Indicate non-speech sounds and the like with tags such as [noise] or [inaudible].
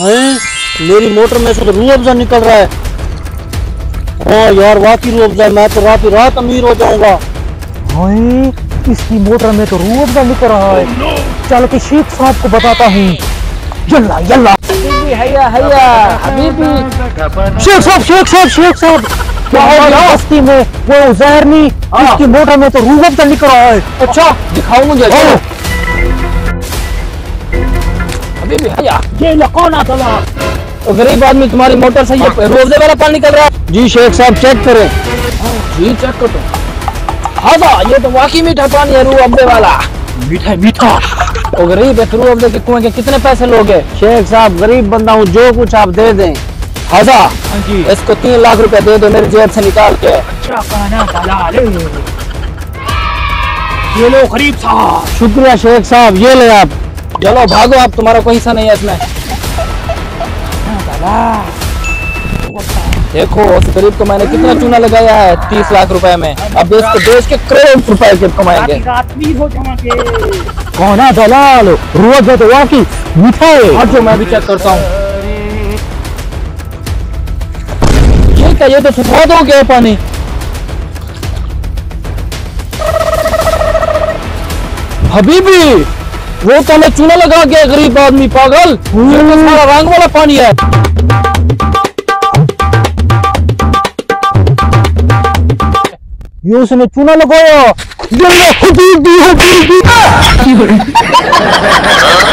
मेरी मोटर में से तो रूह अफजा निकल रहा है। हाँ यार वाकई रूह अफजा मैं तो रात ही रात अमीर हो जाऊँगा। हाय इसकी मोटर में तो रूह अफ़ज़ा निकल रहा है। चल के शेख साहब को बताता हूँ। यल्ला यल्ला। हैया हैया हबीबी। शेख साहब शेख साहब शेख साहब। हो बस्ती में वो उजैरनी इसकी मोटर में तो रूह अफ़ज़ा निकल रहा है। अच्छा दिखाओ मुझे। ओ, हबीबी हैया ये कौन आता गरीब आदमी तुम्हारी मोटर से ये रोज़े वाला पानी निकल रहा है। जी शेख साहब चेक करें। जी चेक कर। तो हाँ ये तो वाकई मीठा पानी है रूह अब्बे वाला। मीठा मीठा। तो गरीब है रूह अब्बे के कुएँ के कितने पैसे लोगे शेख साहब गरीब बंदा हूँ जो कुछ आप दे दें। हाजा हाँ जी। इसको तीन लाख रुपए दे दो मेरी जेब से निकाल के। अच्छा ये लो गरीब साहब। शुक्रिया शेख साहब ये ले आप। चलो भागो आप तुम्हारा कोई हिस्सा नहीं है इसमें। देखो उस गरीब को मैंने कितना चूना लगाया है तीस लाख रुपए में। अब इसको बेच के करोड़ रुपए के कमाएँगे। हो कौन है दलाल? अफ़ज़ा तो वाकई मीठा है आज जो मैं भी चेक करता हूँ। ये क्या ये तो सफ़ेद हो गया पानी। हबीबी! वो तो हमें चूना लगा गया गरीब आदमी, पागल। तो सारा रंग वाला पानी है। ये उसने चूना लगाया। दी हबीबी [laughs]